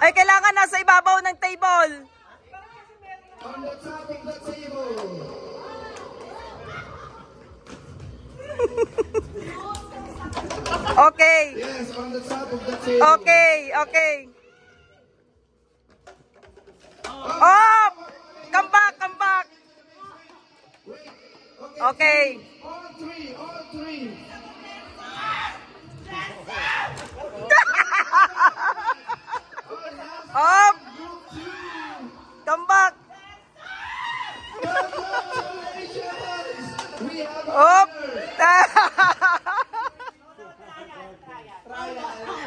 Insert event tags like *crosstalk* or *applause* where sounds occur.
ay, kailangan nasa ibabaw ng table. On the top of the table. *laughs* Okay. Yes, on the top of the table. Okay, okay. Okay. All three, all three. Up. Come back. Up. Up. *laughs*